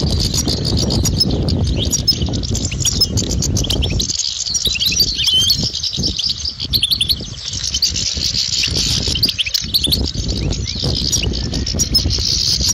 you